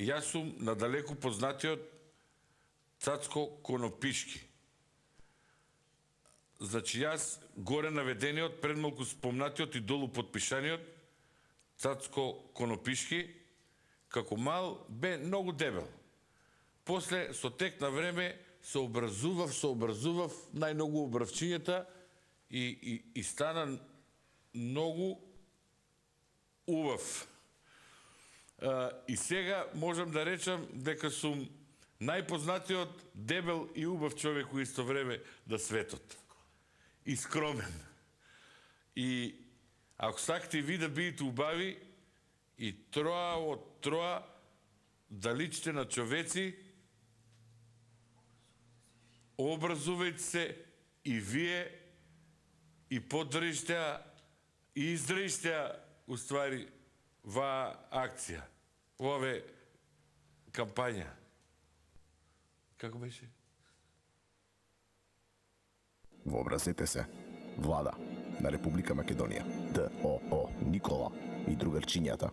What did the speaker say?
Јас сум надалеку познатиот Цацко Конопишки. Значи јас горе наведениот, предмалку спомнатиот и долу подпишаниот Цацко Конопишки, како мал бе многу дебел. После со тек на време се образував, се образував најногу обравчињата и, и, и стана многу убав. И сега можам да речам дека сум најпознатиот дебел и убав човек у исто време да светот. И скромен. И ако сакате ви да бидете убави, и троа од троа да личите на човеци, образувајте се и вие и поддржите и издржите уствари ва акција, ове кампања. Како беше? Вообразете се, влада на Република Македонија, ДОО Никола и другарчињата